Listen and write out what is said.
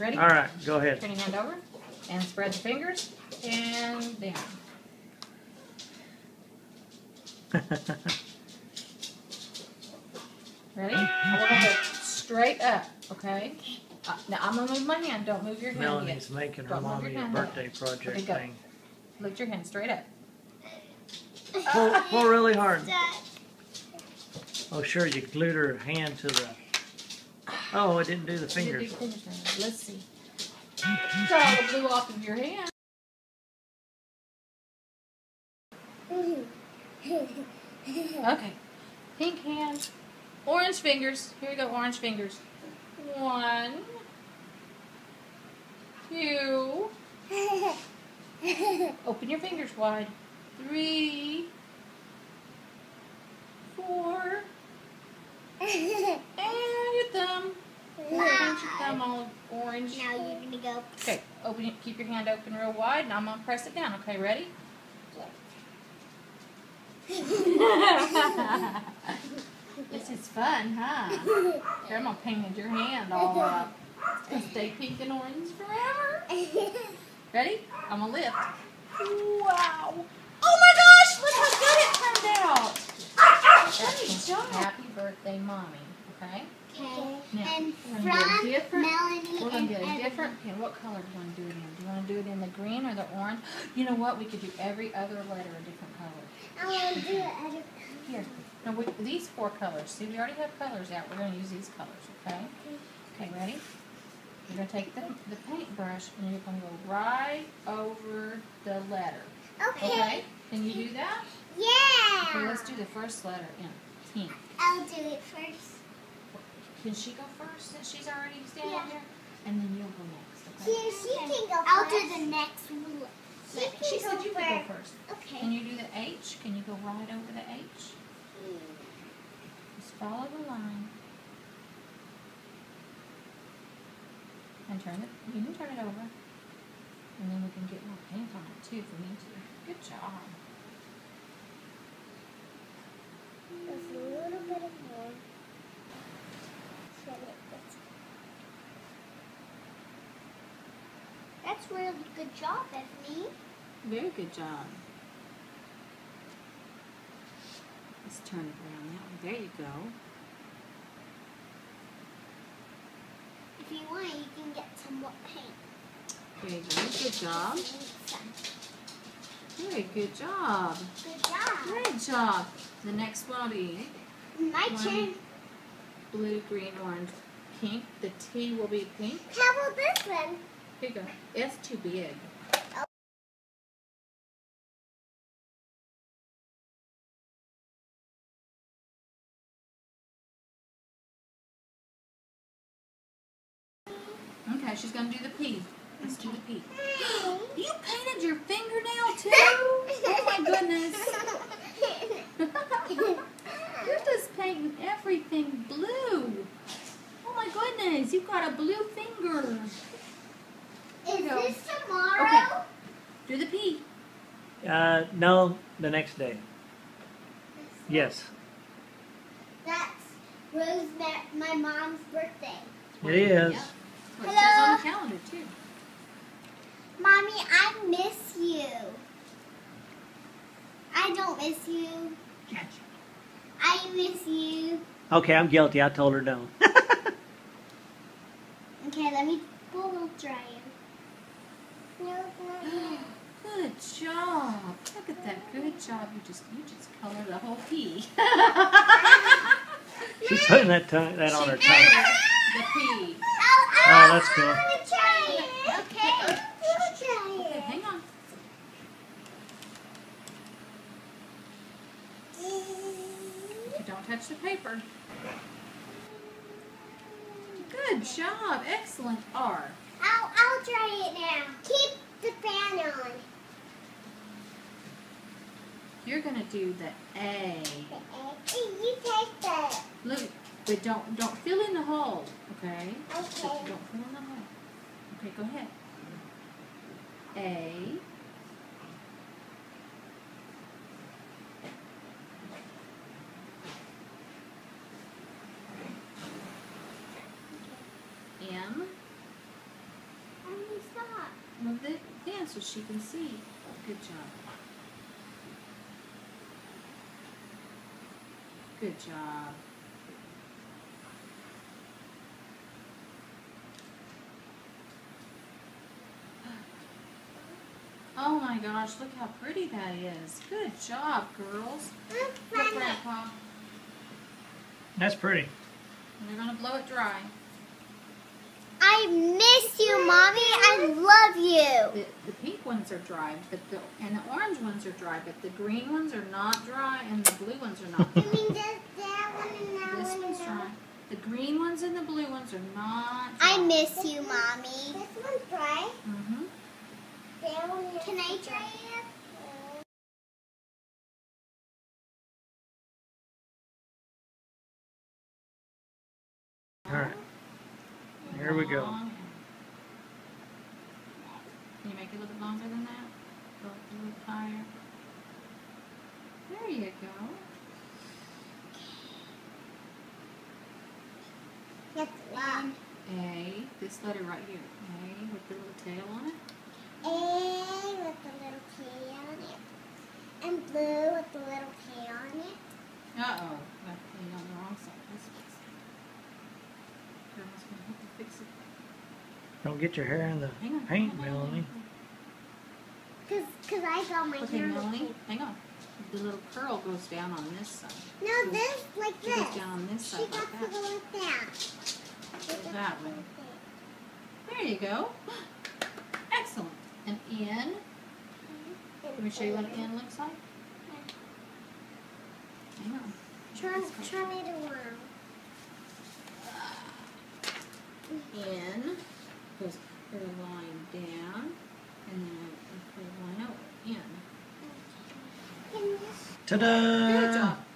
Ready? All right, go ahead. Turn your hand over and spread the fingers and down. Ready? I want to go straight up, okay? Uh, now I'm gonna move my hand. Don't move your hand yet. Melanie's making her Don't move mommy your a hand. birthday project Okay, go. thing. Lift your hand straight up. Pull, pull really hard. Oh, sure, you glued her hand to the. Oh, it didn't do the fingers. do fingers. Let's see. Got all the blue off of your hand. Okay. Pink hand. Orange fingers. Here we go, orange fingers. One. Two. Open your fingers wide. Three. Four. And your thumb. Paint your thumb all orange. Now you're gonna go. Okay, open it, keep your hand open real wide, and I'm gonna press it down. Okay, ready? this is fun, huh? Grandma painted your hand all up. Stay pink and orange forever. Ready? I'm gonna lift. Wow! Oh my gosh! Look how good it turned out. Great job. Happy birthday, mommy. Okay. Okay. Now, And we're gonna from do a different. Melanie We're gonna different pen. What color do you want to do it in? Do you want to do it in the green or the orange? You know what? We could do every other letter a different color. I want to do it. at a- Here. Now, we, these four colors. See, we already have colors out. We're going to use these colors, okay? Okay, ready? You're going to take the, the paintbrush and you're going to go right over the letter. Okay. Okay? Can you do that? Yeah. Okay, let's do the first letter in pink. I'll do it first. Can she go first since she's already standing Yeah. there? And then you'll go next, okay? Here, she can go I'll do the next one. She, Let- can She said you could go first. Okay. Can you do the H? Can you go right over the H? Just follow the line. And turn it, you can turn it over. And then we can get more paint on it too if we need to. Good job. Just a little bit of more. Shut it. That's, that's really good job, Bethany. Very good job. Let's turn it around that way. There you go. If you want, you can get some more paint. There you go. Good job. Very good job. Good job. Great job. The next one will be My One. turn. blue, green, orange, pink. The T will be pink. How about this one? Here you go. It's too big. Okay, she's gonna do the P. Let's do the P. You painted your fingernail too? Oh my goodness. You're just painting everything blue. Oh my goodness, you've got a blue finger. Is you go. this tomorrow? Do the P. Uh, no, the next day. Yes, That's Rose, my mom's birthday. it is. Yeah. Well, it says on Hello? the calendar too. Mommy, I miss you. I don't miss you. I miss you. Okay, I'm guilty. I told her no. Okay, let me pull the dryer. Good job. Look at that. Good job. You just you just colored the whole P. She's putting that tongue, that on her She tongue. colored the P. Oh, Oh, that's cool. I want to try it. Okay, I'll try Okay, it. hang on. Don't touch the paper. Good job. Excellent R. I'll, try it now. Keep the fan on. You're gonna do the A. The A. You take that. Look, but don't don't fill in the hole, okay? Okay. Don't fill in the hole. Okay, go ahead. A. so she can see. Good job. Good job. Oh my gosh, look how pretty that is. Good job, girls. Look, Grandpa. That's pretty. We're gonna blow it dry. I miss you, mommy. I love you. The, the pink ones are dry, but the and the orange ones are dry, but the green ones are not dry, and the blue ones are not. I mean, just that one and that this one one's dry. one. The green ones and the blue ones are not. I dry. miss you, mommy. This one's dry. Mhm. Can I try it? All right. Here we go. Long. Can you make it a little bit longer than that? Go up a little bit higher. There you go. That's one. A, this letter right here. A with the little tail on it. A with the little K on it. And blue with the little K on it. Uh oh. Got you on the wrong side. Let's fix it. Grandma's gonna help you fix it. Don't get your hair in the on. paint, on, Melanie. Cause, Cause I got my Okay, hair. Melanie, hang on. The little curl goes down on this side. No, this, like It goes this. down on this She side got like to go like that. Go that way. There you go. Excellent. An N. Let me show you what an N looks like. Hang on. Try, try me to one. N goes a curl line down, and then a curl line over. N. Can you Ta-da! Good job.